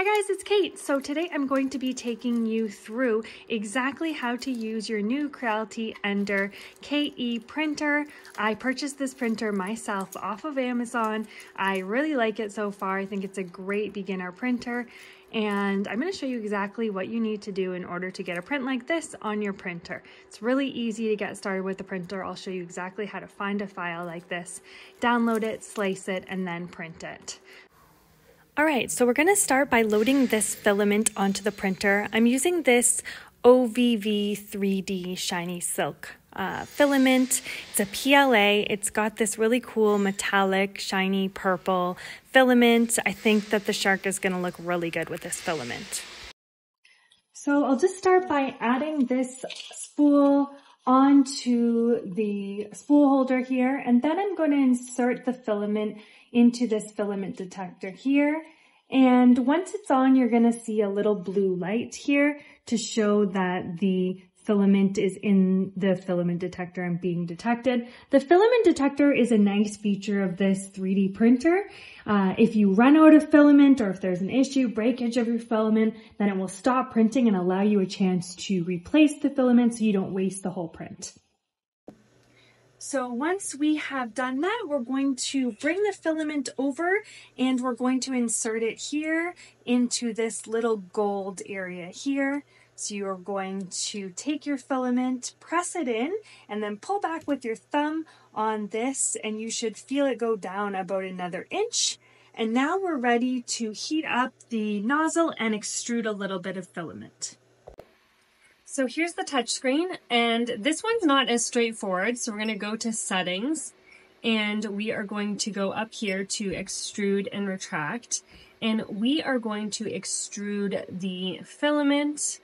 Hi guys, it's Kate. So today I'm going to be taking you through exactly how to use your new Creality Ender KE printer. I purchased this printer myself off of Amazon. I really like it so far. I think it's a great beginner printer and I'm going to show you exactly what you need to do in order to get a print like this on your printer. It's really easy to get started with the printer. I'll show you exactly how to find a file like this, download it, slice it, and then print it. All right, so we're gonna start by loading this filament onto the printer. I'm using this OVV 3D Shiny Silk uh, filament. It's a PLA. It's got this really cool metallic, shiny purple filament. I think that the shark is gonna look really good with this filament. So I'll just start by adding this spool onto the spool holder here, and then I'm going to insert the filament into this filament detector here. And once it's on, you're going to see a little blue light here to show that the filament is in the filament detector and being detected. The filament detector is a nice feature of this 3D printer. Uh, if you run out of filament or if there's an issue, breakage of your filament, then it will stop printing and allow you a chance to replace the filament so you don't waste the whole print. So once we have done that, we're going to bring the filament over and we're going to insert it here into this little gold area here. So you're going to take your filament, press it in, and then pull back with your thumb on this and you should feel it go down about another inch. And now we're ready to heat up the nozzle and extrude a little bit of filament. So here's the touchscreen, and this one's not as straightforward. So we're going to go to settings, and we are going to go up here to extrude and retract. And we are going to extrude the filament.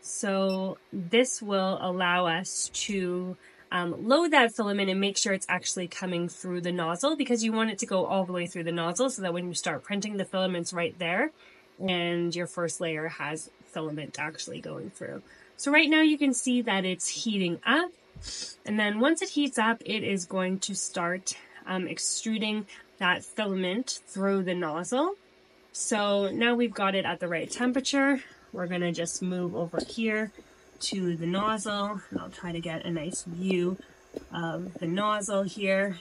So this will allow us to um, load that filament and make sure it's actually coming through the nozzle because you want it to go all the way through the nozzle so that when you start printing the filament's right there and your first layer has filament actually going through. So right now you can see that it's heating up. And then once it heats up, it is going to start um, extruding that filament through the nozzle. So now we've got it at the right temperature. We're going to just move over here to the nozzle. And I'll try to get a nice view of the nozzle here.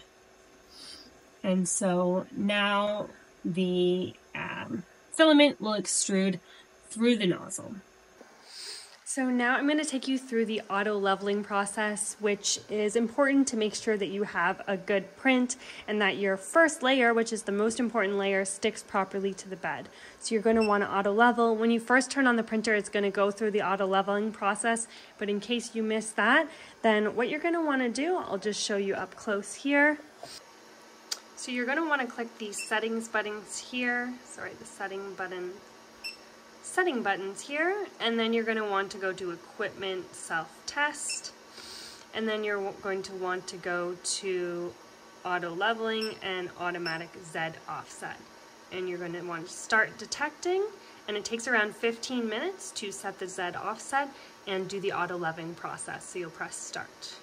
And so now the um, filament will extrude through the nozzle. So now I'm going to take you through the auto leveling process, which is important to make sure that you have a good print and that your first layer, which is the most important layer, sticks properly to the bed. So you're going to want to auto level. When you first turn on the printer, it's going to go through the auto leveling process. But in case you miss that, then what you're going to want to do, I'll just show you up close here. So you're going to want to click the settings buttons here. Sorry, the setting button setting buttons here, and then you're going to want to go to equipment self-test, and then you're going to want to go to auto leveling and automatic Z offset. And you're going to want to start detecting, and it takes around 15 minutes to set the Z offset and do the auto leveling process. So you'll press start.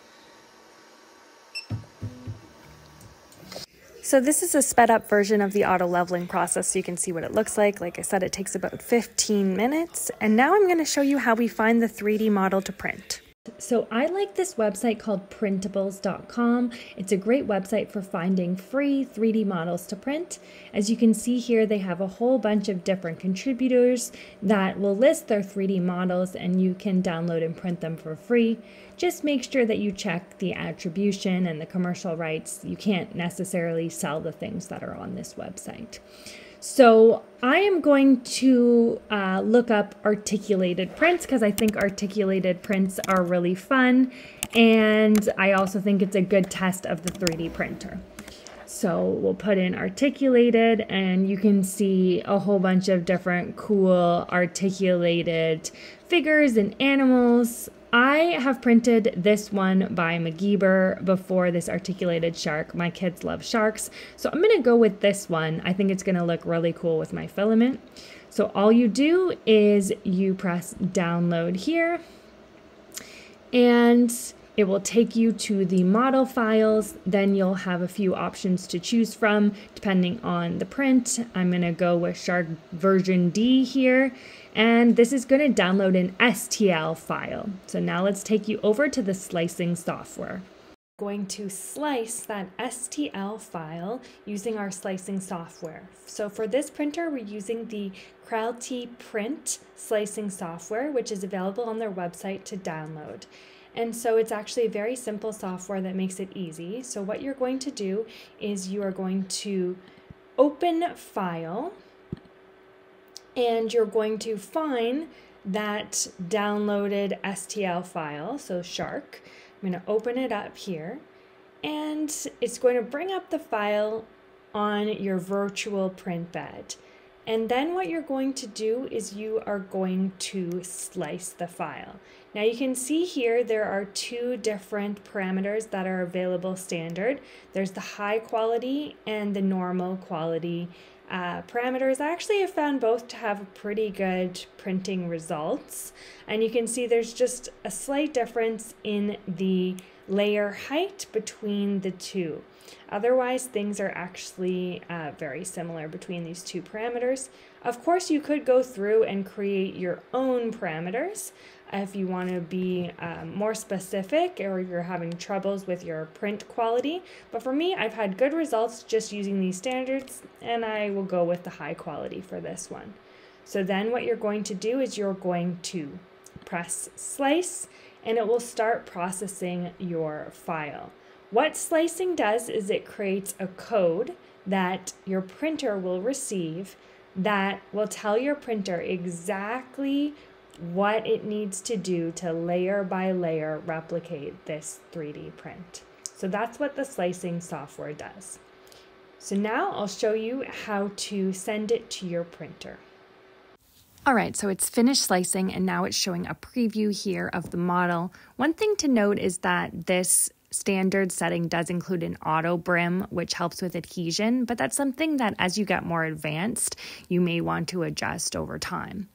So this is a sped up version of the auto leveling process so you can see what it looks like. Like I said, it takes about 15 minutes. And now I'm gonna show you how we find the 3D model to print. So I like this website called printables.com. It's a great website for finding free 3D models to print. As you can see here, they have a whole bunch of different contributors that will list their 3D models and you can download and print them for free. Just make sure that you check the attribution and the commercial rights. You can't necessarily sell the things that are on this website. So I am going to uh, look up articulated prints because I think articulated prints are really fun. And I also think it's a good test of the 3D printer. So we'll put in articulated and you can see a whole bunch of different cool articulated figures and animals. I have printed this one by McGeeber before this articulated shark. My kids love sharks, so I'm gonna go with this one. I think it's gonna look really cool with my filament. So all you do is you press download here and It will take you to the model files. Then you'll have a few options to choose from depending on the print. I'm going to go with Shark version D here. And this is going to download an STL file. So now let's take you over to the slicing software going to slice that STL file using our slicing software. So for this printer, we're using the Creality Print slicing software, which is available on their website to download. And so it's actually a very simple software that makes it easy. So what you're going to do is you are going to open file and you're going to find that downloaded STL file, so Shark. I'm going to open it up here and it's going to bring up the file on your virtual print bed. And then what you're going to do is you are going to slice the file. Now you can see here there are two different parameters that are available standard. There's the high quality and the normal quality uh, parameters. I actually have found both to have pretty good printing results. And you can see there's just a slight difference in the layer height between the two. Otherwise, things are actually uh, very similar between these two parameters. Of course, you could go through and create your own parameters if you want to be um, more specific or you're having troubles with your print quality. But for me, I've had good results just using these standards and I will go with the high quality for this one. So then what you're going to do is you're going to press slice and it will start processing your file. What slicing does is it creates a code that your printer will receive that will tell your printer exactly what it needs to do to layer by layer replicate this 3D print. So that's what the slicing software does. So now I'll show you how to send it to your printer. All right, so it's finished slicing and now it's showing a preview here of the model. One thing to note is that this standard setting does include an auto brim, which helps with adhesion, but that's something that as you get more advanced, you may want to adjust over time.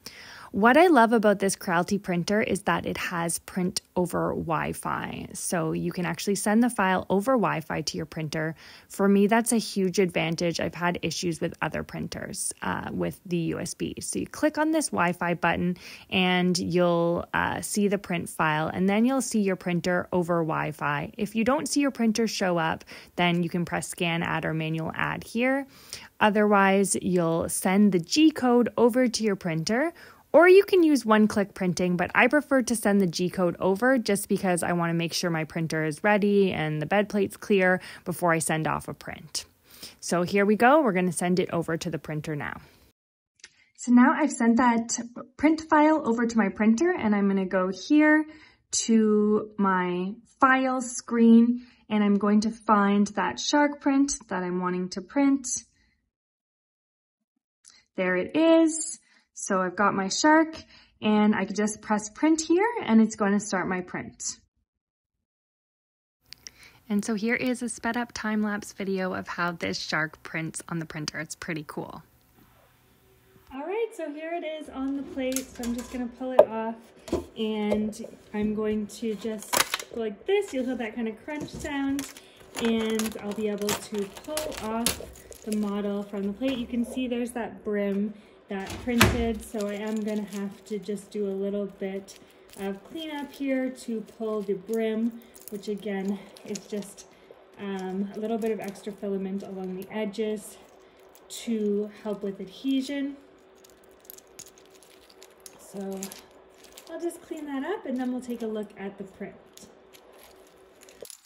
What I love about this Creality printer is that it has print over Wi Fi. So you can actually send the file over Wi Fi to your printer. For me, that's a huge advantage. I've had issues with other printers uh, with the USB. So you click on this Wi Fi button and you'll uh, see the print file, and then you'll see your printer over Wi Fi. If you don't see your printer show up, then you can press scan, add, or manual add here. Otherwise, you'll send the G code over to your printer or you can use one click printing, but I prefer to send the G code over just because I want to make sure my printer is ready and the bed plate's clear before I send off a print. So here we go. We're going to send it over to the printer now. So now I've sent that print file over to my printer and I'm going to go here to my files screen and I'm going to find that shark print that I'm wanting to print. There it is. So I've got my shark and I can just press print here and it's going to start my print. And so here is a sped up time lapse video of how this shark prints on the printer. It's pretty cool. All right, so here it is on the plate. So I'm just gonna pull it off and I'm going to just go like this. You'll hear that kind of crunch sound and I'll be able to pull off the model from the plate. You can see there's that brim that printed, so I am to have to just do a little bit of cleanup here to pull the brim, which again is just um, a little bit of extra filament along the edges to help with adhesion. So I'll just clean that up and then we'll take a look at the print.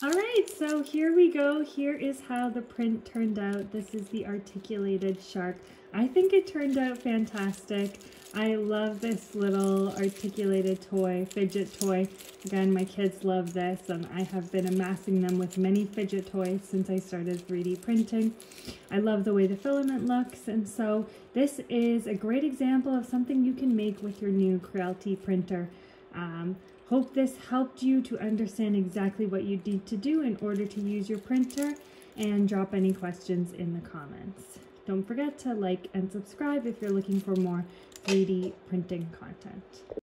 All right, so here we go. Here is how the print turned out. This is the articulated shark. I think it turned out fantastic. I love this little articulated toy, fidget toy. Again, my kids love this, and I have been amassing them with many fidget toys since I started 3D printing. I love the way the filament looks, and so this is a great example of something you can make with your new Creality printer. Um, hope this helped you to understand exactly what you need to do in order to use your printer, and drop any questions in the comments. Don't forget to like and subscribe if you're looking for more 3D printing content.